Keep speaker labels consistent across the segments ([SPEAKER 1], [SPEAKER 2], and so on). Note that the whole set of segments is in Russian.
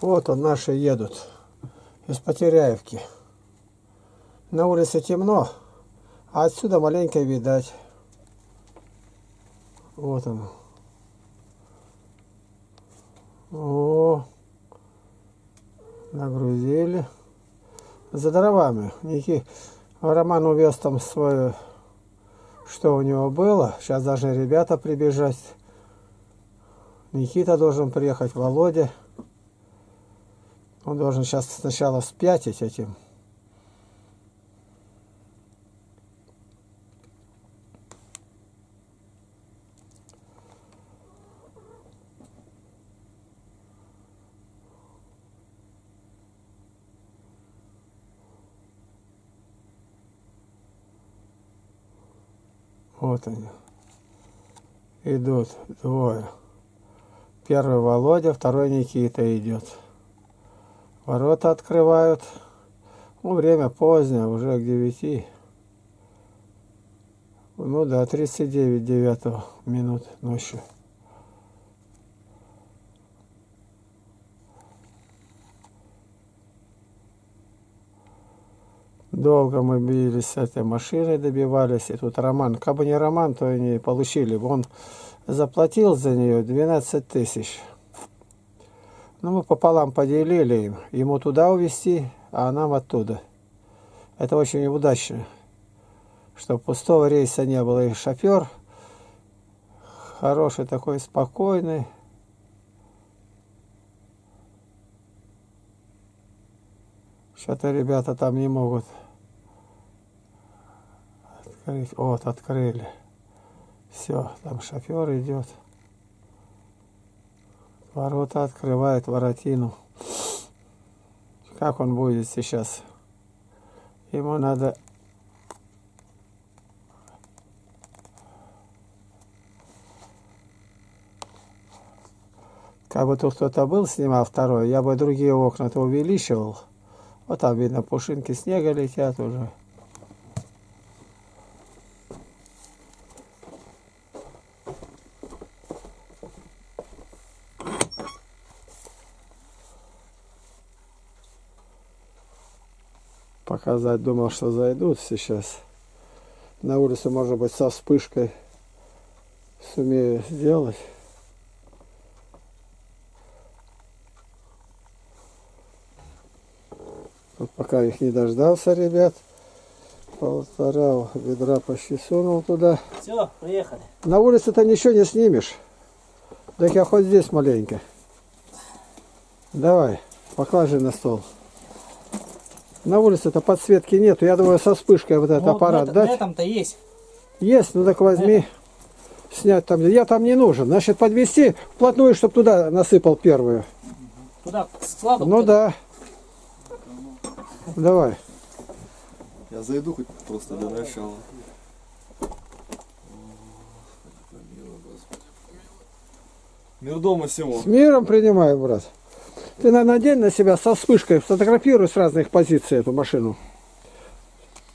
[SPEAKER 1] Вот он, наши едут из Потеряевки. На улице темно, а отсюда маленько видать. Вот он. О, нагрузили. За дровами. Ники, Роман увез там свое, что у него было. Сейчас должны ребята прибежать. Никита должен приехать, Володя. Он должен сейчас сначала спятить этим. Вот они. Идут двое. Первый Володя, второй Никита идет. Ворота открывают. Ну, время позднее, уже к девяти. Ну да, 39 девятого минут ночью. Долго мы бились с этой машиной, добивались. И тут Роман, как бы не Роман, то и не получили. Он заплатил за нее 12 тысяч. Ну, мы пополам поделили им. Ему туда увезти, а нам оттуда. Это очень удачно. Чтобы пустого рейса не было. И шофер хороший такой, спокойный. Что-то ребята там не могут открыть. Вот, открыли. Все, там шофер идет. Ворота открывает воротину. Как он будет сейчас? Ему надо... Как бы тут кто-то был, снимал второй, я бы другие окна-то увеличивал. Вот там видно, пушинки снега летят уже. Показать. Думал, что зайдут сейчас. На улице, может быть, со вспышкой сумею сделать. Вот пока их не дождался, ребят. Полтора ведра почти сунул туда.
[SPEAKER 2] Все, приехали.
[SPEAKER 1] На улице-то ничего не снимешь. Так я хоть здесь маленько. Давай, покажи на стол. На улице-то подсветки нету. Я думаю, со вспышкой вот этот
[SPEAKER 2] Ну,
[SPEAKER 1] аппарат
[SPEAKER 2] на,
[SPEAKER 1] дать.
[SPEAKER 2] на этом-то есть.
[SPEAKER 1] Есть, ну так возьми. Снять там. Я там не нужен. Значит, подвести вплотную, чтобы туда насыпал первую.
[SPEAKER 2] Туда к складу.
[SPEAKER 1] Ну да. Давай.
[SPEAKER 3] Я зайду хоть просто для начала. Мир дома Симо.
[SPEAKER 1] С миром принимаю, брат. Ты на- надень на себя со вспышкой, сфотографируй с разных позиций эту машину.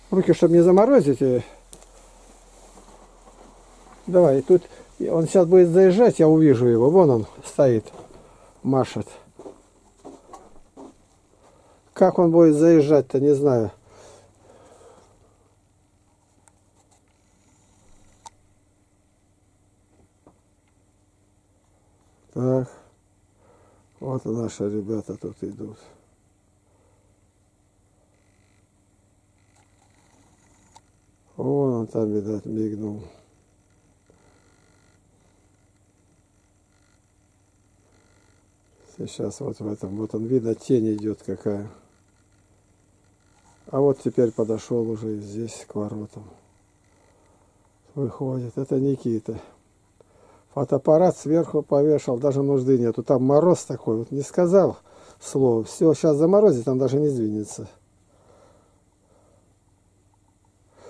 [SPEAKER 1] Руки, чтобы не заморозить. и- Давай, тут он сейчас будет заезжать, я увижу его. Вон он стоит, машет. Как он будет заезжать-то, не знаю. Так. Вот наши ребята тут идут. Вон он там, видать, мигнул. Сейчас вот в этом, вот он, видно, тень идет какая. А вот теперь подошел уже здесь к воротам. Выходит, это Никита. Фотоаппарат сверху повешал, даже нужды нету. Там мороз такой, вот не сказал слово. Все, сейчас заморозит, там даже не сдвинется.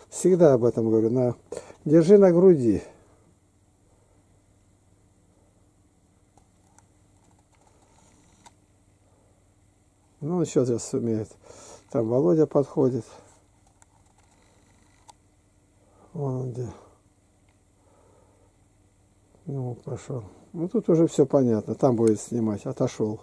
[SPEAKER 1] Всегда об этом говорю. На... Держи на груди. Ну, еще сейчас сумеет. Там Володя подходит. Вон он где. Ну, пошел. Ну, тут уже все понятно. Там будет снимать. Отошел.